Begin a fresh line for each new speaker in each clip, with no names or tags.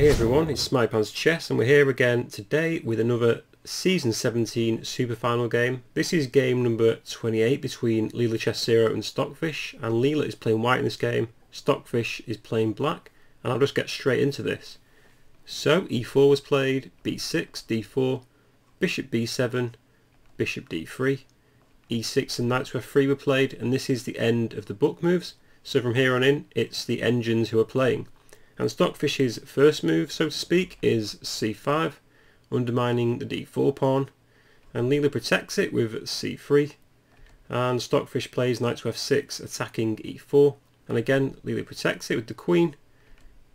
Hey everyone, it's Smartypants Chess and we're here again today with another Season 17 Super Final game. This is game number 28 between Leela Chess Zero and Stockfish and Leela is playing white in this game, Stockfish is playing black and I'll just get straight into this. So e4 was played, b6, d4, bishop b7, bishop d3, e6 and knight to f3 were played and this is the end of the book moves. So from here on in it's the engines who are playing. And Stockfish's first move, so to speak, is c5, undermining the d4 pawn. And Leela protects it with c3. And Stockfish plays knight to f6, attacking e4. And again, Leela protects it with the queen.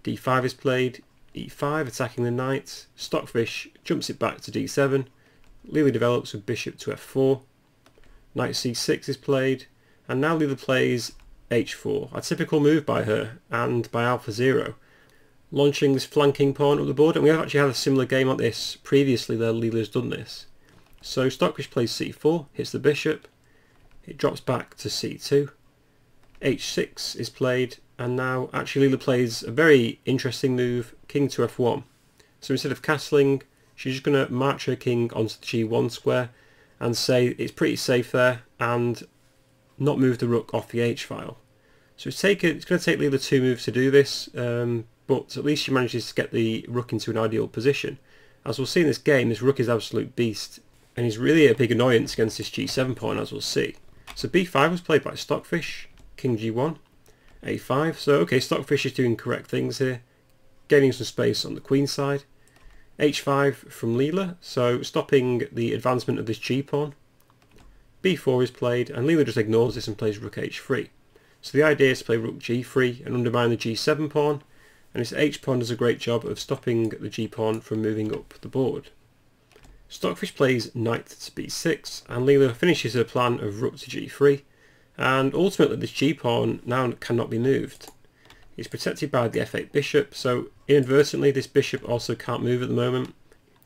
d5 is played, e5, attacking the knight. Stockfish jumps it back to d7. Leela develops with bishop to f4. Knight c6 is played. And now Leela plays h4, a typical move by her and by Alpha Zero launching this flanking pawn up the board and we have actually had a similar game like this previously where Leela's done this. So Stockfish plays c4, hits the bishop, it drops back to c2, h6 is played and now actually Leela plays a very interesting move, king to f1. So instead of castling she's just going to march her king onto the g1 square and say it's pretty safe there and not move the rook off the h file. So it's, it's going to take Leela two moves to do this, um, but at least she manages to get the rook into an ideal position. As we'll see in this game, this rook is absolute beast, and he's really a big annoyance against this g7 pawn, as we'll see. So b5 was played by Stockfish, king g1, a5. So okay, Stockfish is doing correct things here, gaining some space on the queen side. h5 from Leela, so stopping the advancement of this g-pawn. b4 is played, and Leela just ignores this and plays rook h3. So the idea is to play rook g3 and undermine the g7 pawn, and this h-pawn does a great job of stopping the g-pawn from moving up the board. Stockfish plays knight to b6, and Leela finishes her plan of rook to g3, and ultimately this g-pawn now cannot be moved. It's protected by the f8 bishop, so inadvertently this bishop also can't move at the moment.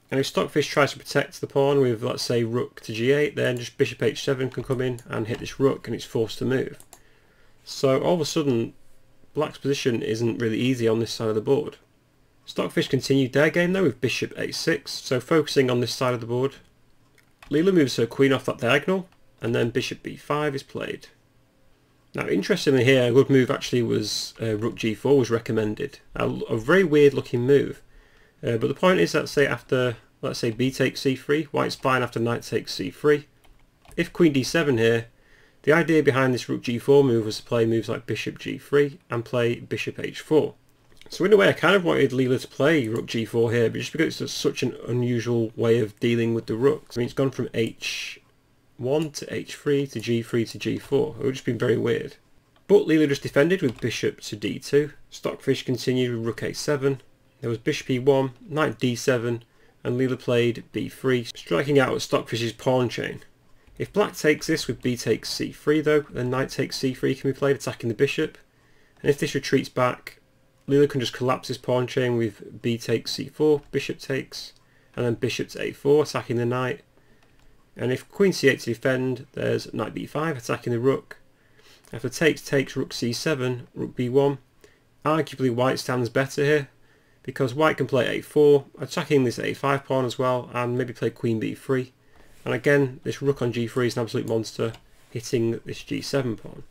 And if Stockfish tries to protect the pawn with, let's say, rook to g8, then just bishop h7 can come in and hit this rook, and it's forced to move. So all of a sudden, black's position isn't really easy on this side of the board. Stockfish continued their game though with bishop a6, so focusing on this side of the board. Leela moves her queen off that diagonal, and then bishop b5 is played. Now interestingly here, a good move actually was uh, rook g4 was recommended. A, a very weird looking move. Uh, but the point is that say after, let's say b takes c3, white's fine after knight takes c3. If queen d7 here, the idea behind this rook g4 move was to play moves like bishop g3 and play bishop h4. So in a way I kind of wanted Leela to play rook g4 here, but just because it's such an unusual way of dealing with the rooks. I mean it's gone from h1 to h3 to g3 to g4. It would just been very weird. But Leela just defended with bishop to d2. Stockfish continued with rook a7. There was bishop e1, knight d7, and Leela played b3, striking out at Stockfish's pawn chain. If black takes this with b takes c3 though, then knight takes c3 can be played attacking the bishop. And if this retreats back, Leela can just collapse his pawn chain with b takes c4, bishop takes, and then bishop to a4 attacking the knight. And if queen c8 to defend, there's knight b5 attacking the rook. After takes takes rook c7, rook b1. Arguably white stands better here, because white can play a4, attacking this a5 pawn as well, and maybe play queen b3. And again, this rook on g3 is an absolute monster, hitting this g7 pawn.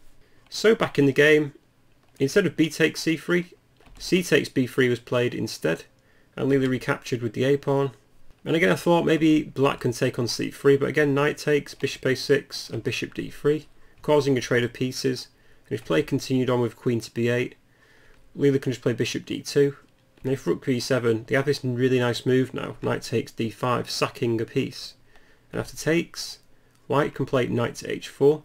So back in the game, instead of b takes c3, c takes b3 was played instead, and Leela recaptured with the a pawn. And again I thought maybe black can take on c3, but again knight takes, bishop a6 and bishop d3, causing a trade of pieces. And if play continued on with queen to b8, Leela can just play bishop d2. And if rook b7, they have this really nice move now, knight takes d5, sacking a piece. And after takes, white can play knight to h4.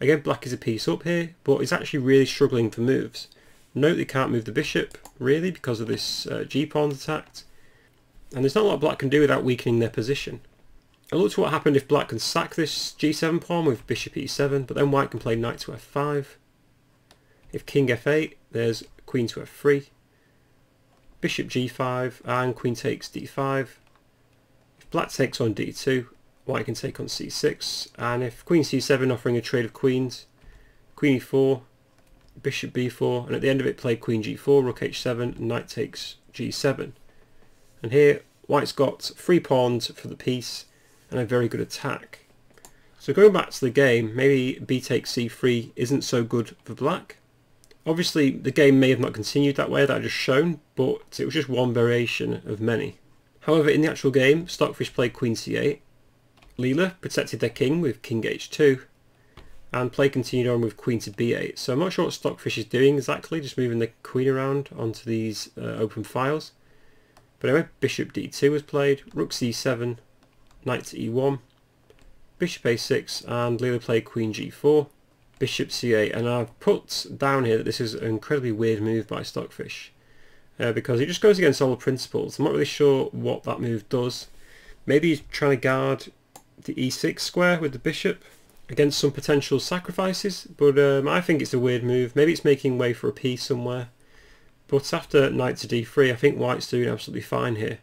Again, black is a piece up here, but is actually really struggling for moves. Note they can't move the bishop, really, because of this uh, g-pawn attacked. And there's not a lot black can do without weakening their position. I look to what happened if black can sack this g7 pawn with bishop e7, but then white can play knight to f5. If king f8, there's queen to f3. Bishop g5 and queen takes d5. If black takes on d2, white can take on c6 and if queen c7 offering a trade of queens queen e4 bishop b4 and at the end of it play queen g4 rook h7 knight takes g7. And here white's got three pawns for the piece and a very good attack. So going back to the game, maybe b takes c3 isn't so good for black. Obviously the game may have not continued that way that I just shown, but it was just one variation of many. However, in the actual game, Stockfish played queen c8, Leela protected their king with king h2, and play continued on with queen to b8. So I'm not sure what Stockfish is doing exactly, just moving the queen around onto these uh, open files. But anyway, bishop d2 was played, rook c7, knight to e1, bishop a6, and Leela played queen g4, bishop c8. And I've put down here that this is an incredibly weird move by Stockfish. Uh, because it just goes against all the principles. I'm not really sure what that move does. Maybe he's trying to guard the e6 square with the bishop against some potential sacrifices, but um, I think it's a weird move. Maybe it's making way for a piece somewhere. But after knight to d3, I think white's doing absolutely fine here.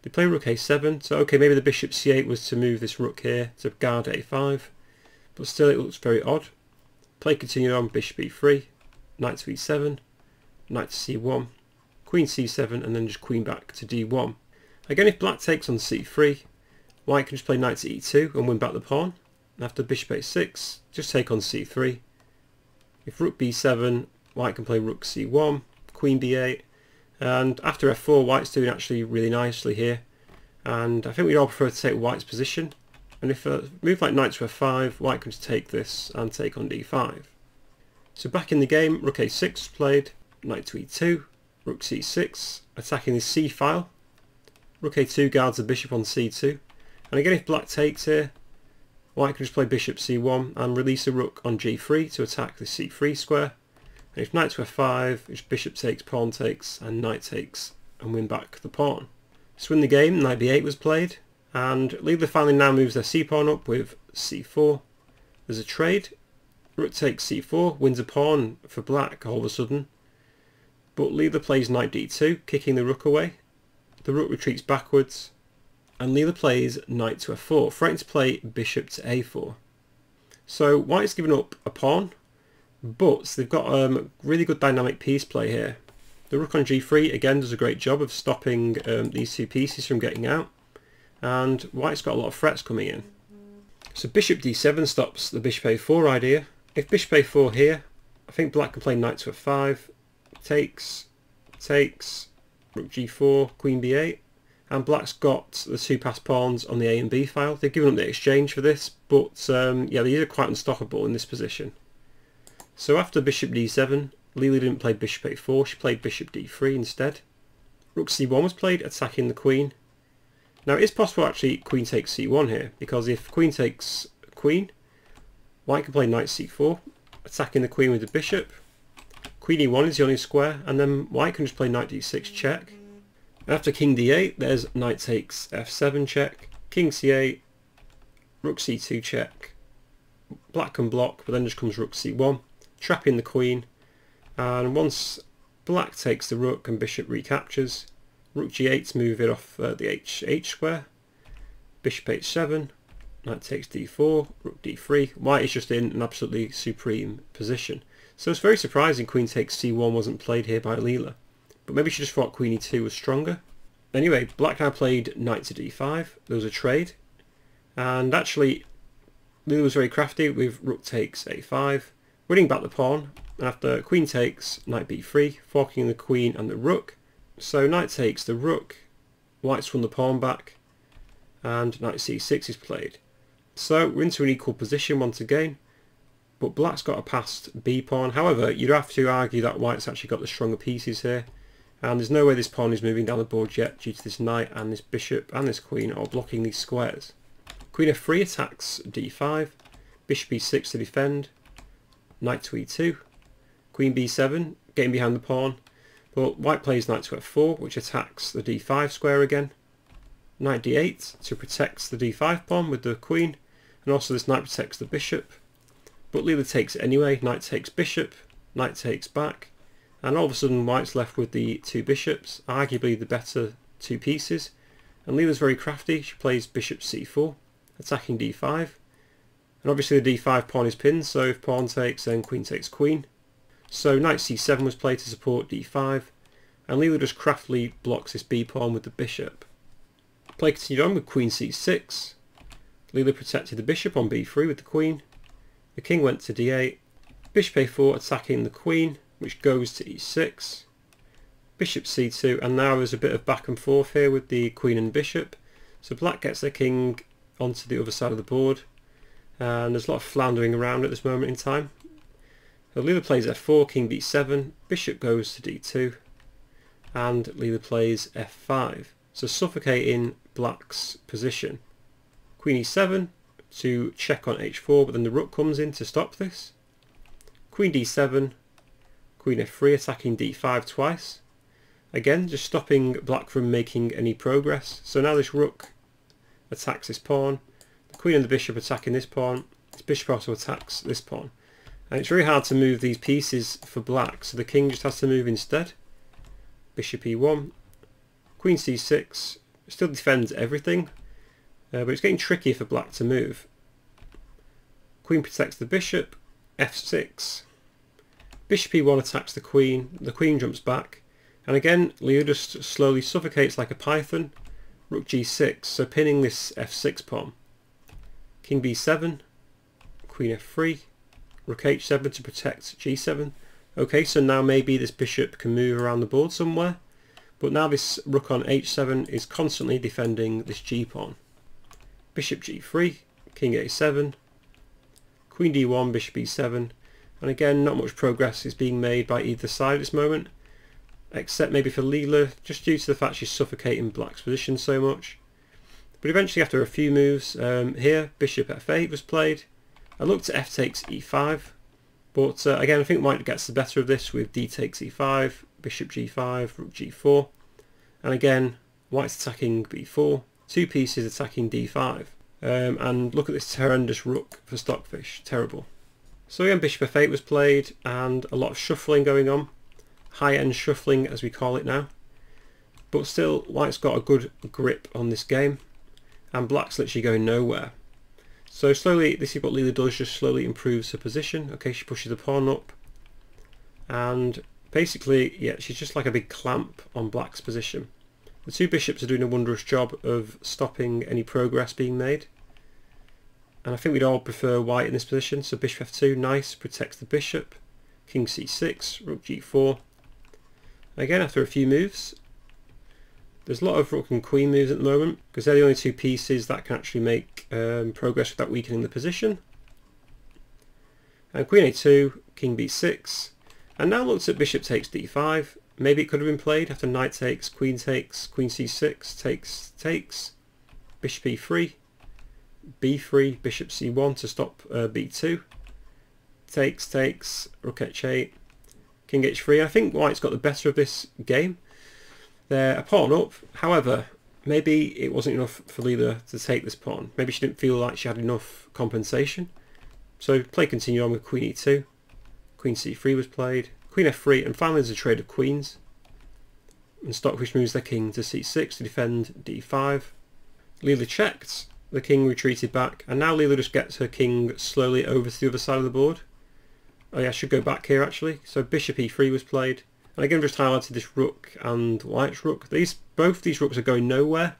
They play rook a7, so okay, maybe the bishop c8 was to move this rook here to guard a5, but still it looks very odd. Play continued on, bishop e3, knight to e7, knight to c1, queen c7 and then just queen back to d1. Again if black takes on c3, white can just play knight to e2 and win back the pawn. And after bishop a6, just take on c3. If rook b7, white can play rook c1, queen b8, and after f4, white's doing actually really nicely here. And I think we'd all prefer to take white's position. And if a move like knight to f5, white can just take this and take on d5. So back in the game, rook a6 played, knight to e2, rook c6, attacking the c file. Rook a2 guards the bishop on c2. And again, if black takes here, white can just play bishop c1 and release a rook on g3 to attack the c3 square. And if knight to f5, if bishop takes, pawn takes, and knight takes, and win back the pawn. To win the game, knight b8 was played, and Leela finally now moves their c-pawn up with c4. There's a trade. Rook takes c4, wins a pawn for black all of a sudden, but Leela plays knight d2, kicking the rook away. The rook retreats backwards, and Leela plays knight to f4, threatening play bishop to a4. So white's given up a pawn, but they've got a um, really good dynamic piece play here. The rook on g3 again does a great job of stopping um, these two pieces from getting out, and white's got a lot of threats coming in. So bishop d7 stops the bishop a4 idea. If bishop a4 here, I think black can play knight to f5, takes, takes, rook g4, queen b8, and black's got the two passed pawns on the A and B file. They've given up the exchange for this, but um, yeah, these are quite unstoppable in this position. So after bishop d7, Leela didn't play bishop a4, she played bishop d3 instead. Rook c1 was played, attacking the queen. Now it is possible actually queen takes c1 here, because if queen takes queen, white can play knight c4, attacking the queen with the bishop, Queen e1 is the only square, and then white can just play knight d6 check. After king d8, there's knight takes f7 check, king c8, rook c2 check. Black can block, but then just comes rook c1, trapping the queen. And once black takes the rook and bishop recaptures, rook g8 to move it off uh, the h, h square, bishop h7, knight takes d4, rook d3. White is just in an absolutely supreme position. So it's very surprising queen takes c1 wasn't played here by Leela. But maybe she just thought queen e2 was stronger. Anyway, black now played knight to d5. There was a trade. And actually, Leela was very crafty with rook takes a5, winning back the pawn. After queen takes, knight b3, forking the queen and the rook. So knight takes the rook, white's won the pawn back, and knight c6 is played. So we're into an equal position once again but black's got a passed b pawn. However, you'd have to argue that white's actually got the stronger pieces here. And there's no way this pawn is moving down the board yet due to this knight and this bishop and this queen are blocking these squares. Queen f3 attacks d5, bishop e6 to defend, knight to e2, queen b7 getting behind the pawn, but white plays knight to f4 which attacks the d5 square again, knight d8 to protect the d5 pawn with the queen, and also this knight protects the bishop, but Leela takes anyway. Knight takes bishop, knight takes back, and all of a sudden white's left with the two bishops, arguably the better two pieces. And Leela's very crafty. She plays bishop c4, attacking d5. And obviously the d5 pawn is pinned, so if pawn takes, then queen takes queen. So knight c7 was played to support d5. and Leela just craftily blocks this b pawn with the bishop. Play continued on with queen c6. Leela protected the bishop on b3 with the queen. The king went to d8. Bishop a4 attacking the queen, which goes to e6. Bishop c2, and now there's a bit of back and forth here with the queen and bishop. So black gets their king onto the other side of the board, and there's a lot of floundering around at this moment in time. Leela plays f4, king b7, bishop goes to d2, and Leela plays f5. So suffocating black's position. Queen e7 to check on h4, but then the rook comes in to stop this. Queen d7, queen f3 attacking d5 twice. Again, just stopping black from making any progress. So now this rook attacks this pawn. The queen and the bishop attacking this pawn. This bishop also attacks this pawn. And it's very hard to move these pieces for black, so the king just has to move instead. Bishop e1, queen c6, still defends everything, uh, but it's getting trickier for black to move. Queen protects the bishop, f6. Bishop e1 attacks the queen, the queen jumps back, and again Leela just slowly suffocates like a python. Rook g6, so pinning this f6 pawn. King b7, queen f3, rook h7 to protect g7. Okay, so now maybe this bishop can move around the board somewhere. But now this rook on h7 is constantly defending this g-pawn. Bishop g3, king a7, queen d1, bishop e7. And again, not much progress is being made by either side at this moment. Except maybe for Leela, just due to the fact she's suffocating black's position so much. But eventually after a few moves, um, here, bishop f8 was played. I looked at f takes e5, but uh, again I think white gets the better of this with d takes e5, bishop g5, rook g4, and again white's attacking b4, two pieces attacking d5. Um, and look at this horrendous rook for Stockfish, terrible. So again bishop f8 was played and a lot of shuffling going on, high-end shuffling as we call it now. But still, white's got a good grip on this game and black's literally going nowhere. So slowly, this is what Leela does, just slowly improves her position. Okay, she pushes the pawn up. And basically, yeah, she's just like a big clamp on black's position. The two bishops are doing a wondrous job of stopping any progress being made. And I think we'd all prefer white in this position. So bishop f2, nice, protects the bishop. King c6, rook g4. Again, after a few moves, there's a lot of rook and queen moves at the moment because they're the only two pieces that can actually make um, progress without weakening the position. And queen a2, king b6, and now looks at bishop takes d5. Maybe it could have been played after knight takes, queen takes, queen c6, takes, takes, bishop e3, b3, bishop c1 to stop uh, b2, takes, takes, rook h8, king h3. I think white's got the better of this game. They're a pawn up. However, maybe it wasn't enough for Leela to take this pawn. Maybe she didn't feel like she had enough compensation. So play continued on with queen e2. Queen c3 was played. Queen f3 and finally there's a trade of queens. And Stockfish moves their king to c6 to defend d5. Leela checked. The king retreated back and now Leela just gets her king slowly over to the other side of the board. Oh yeah, I should go back here actually. So bishop e3 was played. And again, just highlighted this rook and white's rook. These Both these rooks are going nowhere,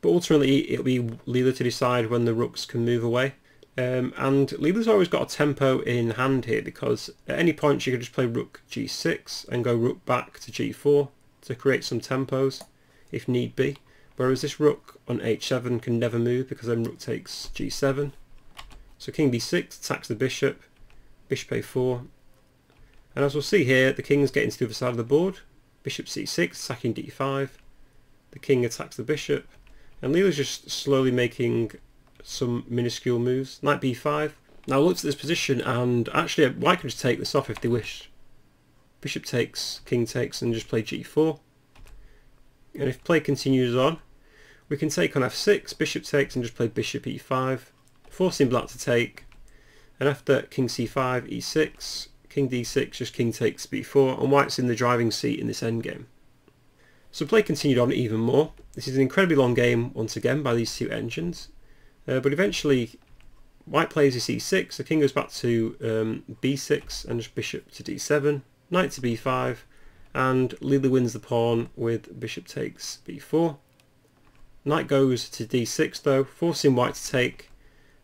but ultimately it'll be Leela to decide when the rooks can move away. Um, and Leela's always got a tempo in hand here because at any point she could just play rook g6 and go rook back to g4 to create some tempos if need be. Whereas this rook on h7 can never move because then rook takes g7. So king b6 attacks the bishop, bishop a4, and as we'll see here, the king's getting to the other side of the board. Bishop c6, attacking d5. The king attacks the bishop. And Leela's just slowly making some minuscule moves. Knight b5. Now look at this position and actually white can just take this off if they wish. Bishop takes, king takes and just play g4. And if play continues on, we can take on f6, bishop takes and just play bishop e5, forcing black to take. And after king c5, e6, king d6, just king takes b4, and white's in the driving seat in this endgame. So play continued on even more. This is an incredibly long game once again by these two engines, uh, but eventually white plays his e6, the king goes back to um, b6 and just bishop to d7, knight to b5, and Leela wins the pawn with bishop takes b4. Knight goes to d6 though, forcing white to take,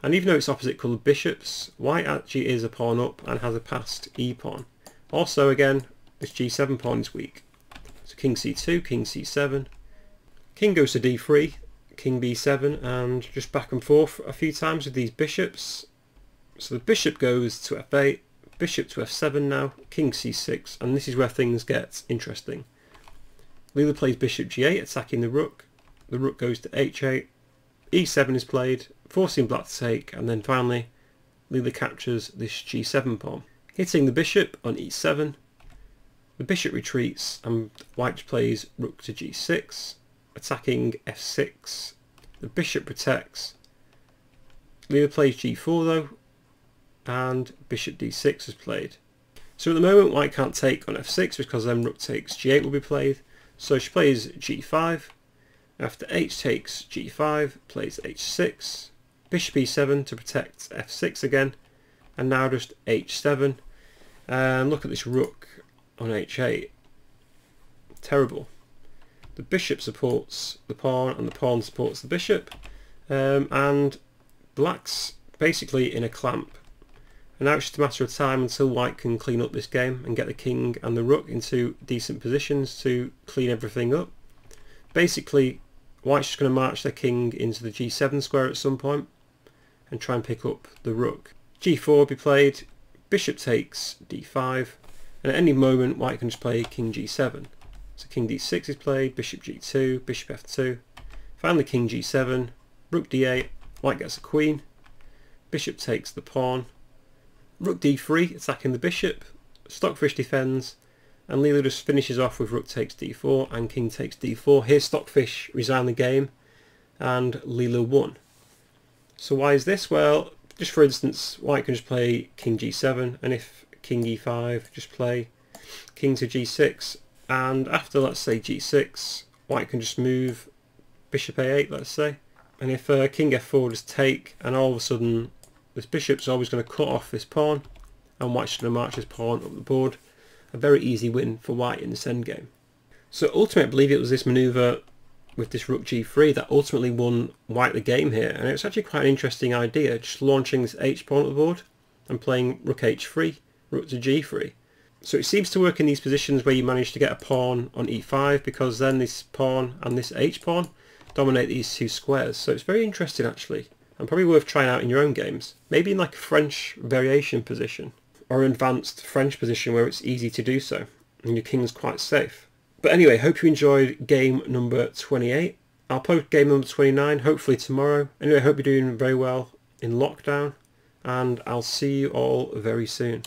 and even though it's opposite coloured bishops, white actually is a pawn up and has a passed e-pawn. Also again, this g7 pawn is weak. So king c2, king c7, king goes to d3, king b7, and just back and forth a few times with these bishops. So the bishop goes to f8, bishop to f7 now, king c6, and this is where things get interesting. Leela plays bishop g8, attacking the rook, the rook goes to h8, e7 is played, forcing black to take, and then finally Leela captures this g7 pawn. Hitting the bishop on e7, the bishop retreats and white plays rook to g6, attacking f6, the bishop protects, Leela plays g4 though, and bishop d6 is played. So at the moment white can't take on f6 because then rook takes g8 will be played, so she plays g5, after h takes g5, plays h6, bishop e7 to protect f6 again, and now just h7. And look at this rook on h8. Terrible. The bishop supports the pawn and the pawn supports the bishop. Um, and black's basically in a clamp. And now it's just a matter of time until white can clean up this game and get the king and the rook into decent positions to clean everything up. Basically, White's just going to march their king into the g7 square at some point and try and pick up the rook. g4 will be played, bishop takes d5, and at any moment white can just play king g7. So king d6 is played, bishop g2, bishop f2, finally king g7, rook d8, white gets a queen, bishop takes the pawn, rook d3 attacking the bishop, stockfish defends, and Leela just finishes off with rook takes d4 and king takes d4. Here Stockfish resigned the game and Leela won. So why is this? Well, just for instance, white can just play king g7 and if king e5, just play king to g6 and after let's say g6, white can just move bishop a8 let's say and if uh, king f4 just take and all of a sudden this bishop's always going to cut off this pawn and white's going to march this pawn up the board a very easy win for white in this endgame. So ultimately I believe it was this manoeuvre with this rook g3 that ultimately won white the game here and it's actually quite an interesting idea just launching this h pawn at the board and playing rook h3, rook to g3. So it seems to work in these positions where you manage to get a pawn on e5 because then this pawn and this h pawn dominate these two squares. So it's very interesting actually and probably worth trying out in your own games. Maybe in like a French variation position or advanced French position where it's easy to do so and your king's quite safe. But anyway, hope you enjoyed game number 28. I'll post game number 29 hopefully tomorrow. Anyway, hope you're doing very well in lockdown and I'll see you all very soon.